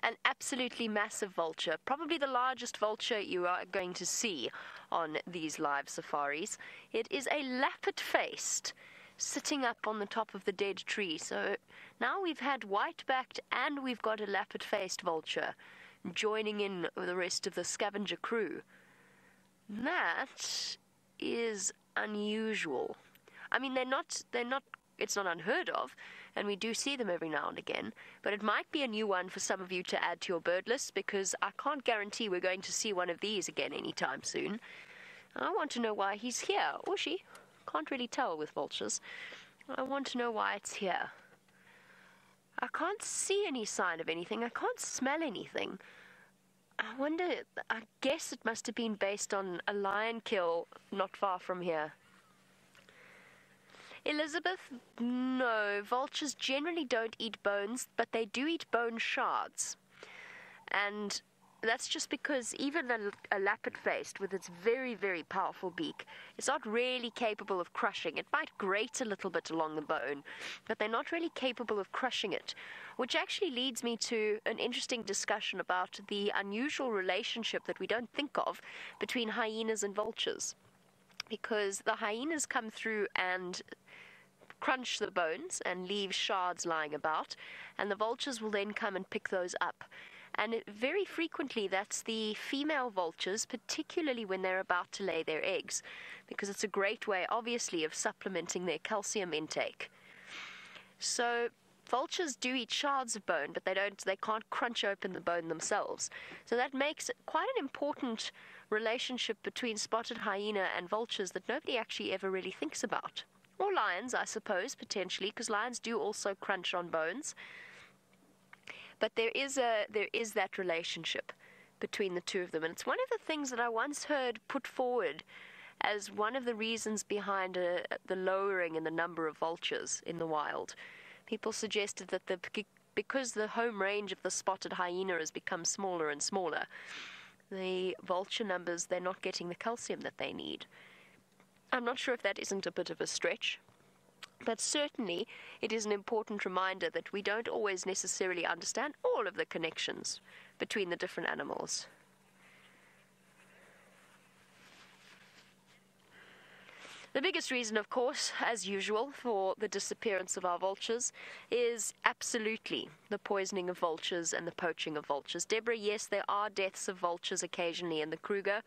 an absolutely massive vulture, probably the largest vulture you are going to see on these live safaris. It is a lappet faced sitting up on the top of the dead tree. So now we've had white backed and we've got a lappet faced vulture joining in with the rest of the scavenger crew. That is unusual. I mean, they're not, they're not, it's not unheard of, and we do see them every now and again, but it might be a new one for some of you to add to your bird list because I can't guarantee we're going to see one of these again anytime soon. I want to know why he's here, or she. Can't really tell with vultures. I want to know why it's here. I can't see any sign of anything. I can't smell anything. I wonder, I guess it must have been based on a lion kill not far from here. Elizabeth, no. Vultures generally don't eat bones, but they do eat bone shards. And that's just because even a, a lappet faced with its very, very powerful beak is not really capable of crushing. It might grate a little bit along the bone, but they're not really capable of crushing it. Which actually leads me to an interesting discussion about the unusual relationship that we don't think of between hyenas and vultures. Because the hyenas come through and crunch the bones and leave shards lying about, and the vultures will then come and pick those up. And it, very frequently, that's the female vultures, particularly when they're about to lay their eggs, because it's a great way, obviously, of supplementing their calcium intake. So, vultures do eat shards of bone, but they don't, they can't crunch open the bone themselves. So that makes quite an important relationship between spotted hyena and vultures that nobody actually ever really thinks about. Or lions, I suppose, potentially, because lions do also crunch on bones. But there is a there is that relationship between the two of them, and it's one of the things that I once heard put forward as one of the reasons behind a, uh, the lowering in the number of vultures in the wild. People suggested that the because the home range of the spotted hyena has become smaller and smaller, the vulture numbers they're not getting the calcium that they need. I'm not sure if that isn't a bit of a stretch, but certainly, it is an important reminder that we don't always necessarily understand all of the connections between the different animals. The biggest reason, of course, as usual, for the disappearance of our vultures is absolutely the poisoning of vultures and the poaching of vultures. Deborah, yes, there are deaths of vultures occasionally in the Kruger,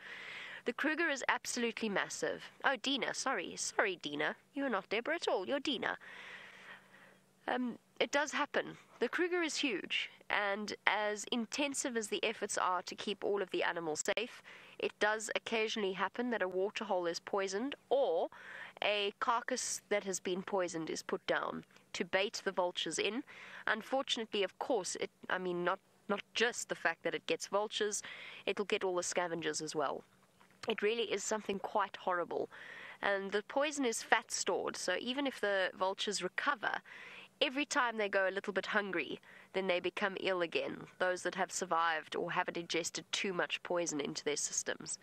the Kruger is absolutely massive. Oh, Dina, sorry. Sorry, Dina. You're not Deborah at all. You're Dina. Um, it does happen. The Kruger is huge, and as intensive as the efforts are to keep all of the animals safe, it does occasionally happen that a waterhole is poisoned or a carcass that has been poisoned is put down to bait the vultures in. Unfortunately, of course, it I mean not not just the fact that it gets vultures, it'll get all the scavengers as well. It really is something quite horrible. And the poison is fat stored, so even if the vultures recover, every time they go a little bit hungry, then they become ill again, those that have survived or haven't ingested too much poison into their systems.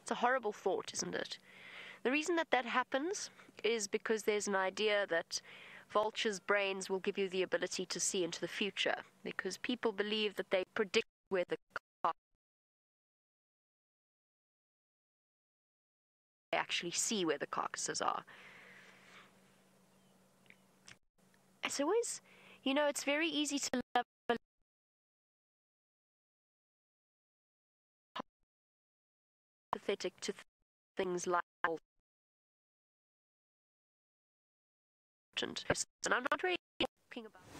It's a horrible thought, isn't it? The reason that that happens is because there's an idea that vultures' brains will give you the ability to see into the future, because people believe that they predict where the actually see where the carcasses are. It's always, you know, it's very easy to love pathetic to things like and I'm not really talking about